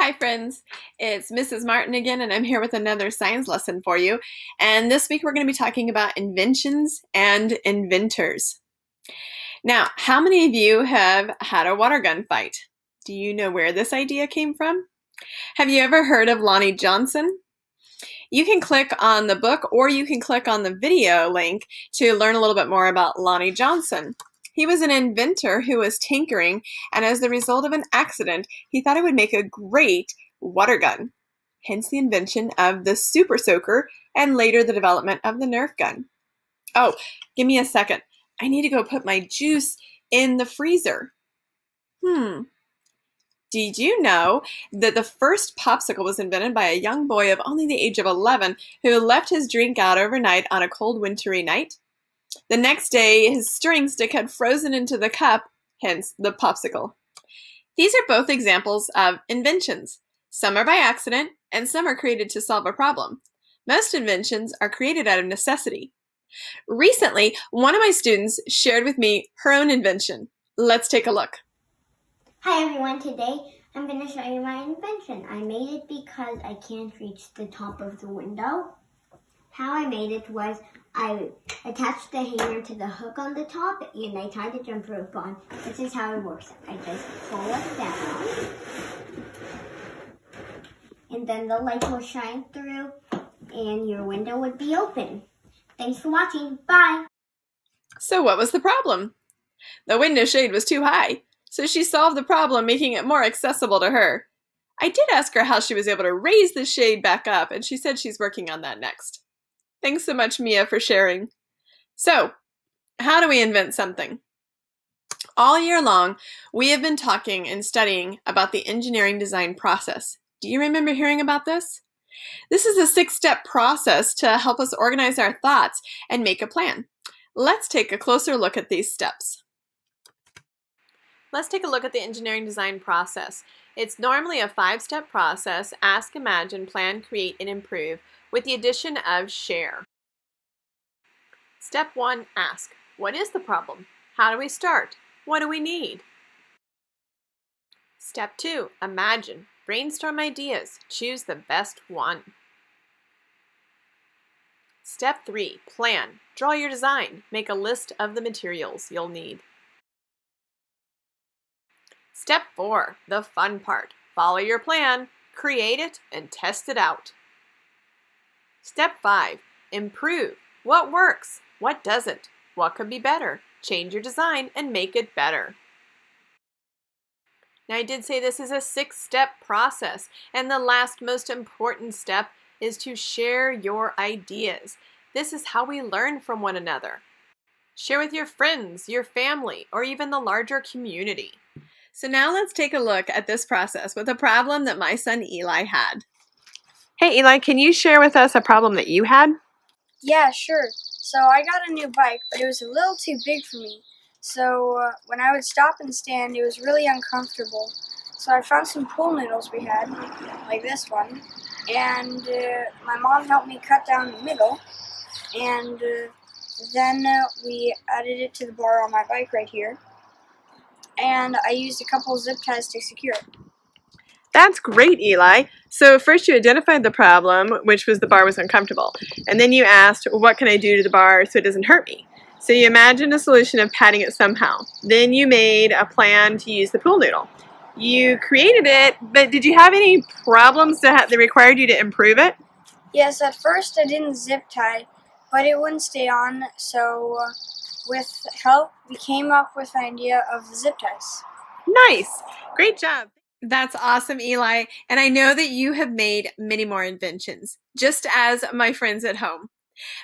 Hi friends, it's Mrs. Martin again and I'm here with another science lesson for you. And this week we're going to be talking about inventions and inventors. Now, how many of you have had a water gun fight? Do you know where this idea came from? Have you ever heard of Lonnie Johnson? You can click on the book or you can click on the video link to learn a little bit more about Lonnie Johnson. He was an inventor who was tinkering, and as the result of an accident, he thought it would make a great water gun. Hence the invention of the Super Soaker and later the development of the Nerf gun. Oh, give me a second. I need to go put my juice in the freezer. Hmm. Did you know that the first popsicle was invented by a young boy of only the age of 11 who left his drink out overnight on a cold wintry night? The next day, his stirring stick had frozen into the cup, hence the popsicle. These are both examples of inventions. Some are by accident, and some are created to solve a problem. Most inventions are created out of necessity. Recently, one of my students shared with me her own invention. Let's take a look. Hi everyone, today I'm going to show you my invention. I made it because I can't reach the top of the window. How I made it was I attached the hanger to the hook on the top and I tied the jump rope on. This is how it works. I just pull it down and then the light will shine through and your window would be open. Thanks for watching. Bye. So what was the problem? The window shade was too high, so she solved the problem making it more accessible to her. I did ask her how she was able to raise the shade back up, and she said she's working on that next. Thanks so much, Mia, for sharing. So, how do we invent something? All year long, we have been talking and studying about the engineering design process. Do you remember hearing about this? This is a six step process to help us organize our thoughts and make a plan. Let's take a closer look at these steps. Let's take a look at the engineering design process. It's normally a five step process ask, imagine, plan, create, and improve with the addition of share. Step 1 Ask What is the problem? How do we start? What do we need? Step 2 Imagine. Brainstorm ideas. Choose the best one. Step 3 Plan. Draw your design. Make a list of the materials you'll need. Step 4 The fun part. Follow your plan, create it, and test it out. Step 5. Improve. What works? What doesn't? What could be better? Change your design and make it better. Now, I did say this is a six step process, and the last most important step is to share your ideas. This is how we learn from one another. Share with your friends, your family, or even the larger community. So, now let's take a look at this process with a problem that my son Eli had. Hey, Eli, can you share with us a problem that you had? Yeah, sure. So I got a new bike, but it was a little too big for me. So uh, when I would stop and stand, it was really uncomfortable. So I found some pool noodles we had, like this one, and uh, my mom helped me cut down the middle, and uh, then uh, we added it to the bar on my bike right here, and I used a couple zip ties to secure it. That's great, Eli. So first you identified the problem, which was the bar was uncomfortable. And then you asked, what can I do to the bar so it doesn't hurt me? So you imagined a solution of padding it somehow. Then you made a plan to use the pool noodle. You created it, but did you have any problems that, that required you to improve it? Yes, at first I didn't zip tie, but it wouldn't stay on, so with help, we came up with the idea of zip ties. Nice. Great job. That's awesome, Eli. And I know that you have made many more inventions, just as my friends at home.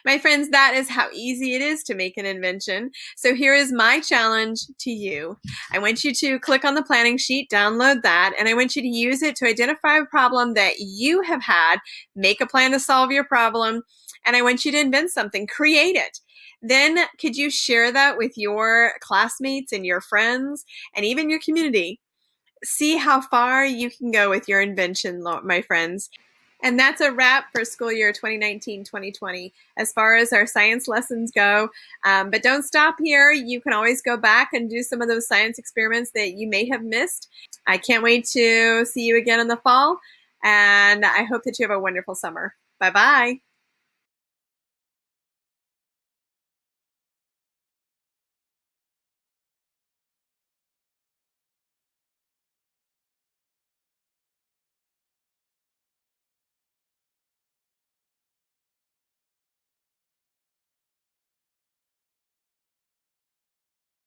My friends, that is how easy it is to make an invention. So here is my challenge to you. I want you to click on the planning sheet, download that, and I want you to use it to identify a problem that you have had, make a plan to solve your problem, and I want you to invent something, create it. Then could you share that with your classmates and your friends and even your community? See how far you can go with your invention, my friends. And that's a wrap for school year 2019 2020 as far as our science lessons go. Um, but don't stop here. You can always go back and do some of those science experiments that you may have missed. I can't wait to see you again in the fall. And I hope that you have a wonderful summer. Bye bye.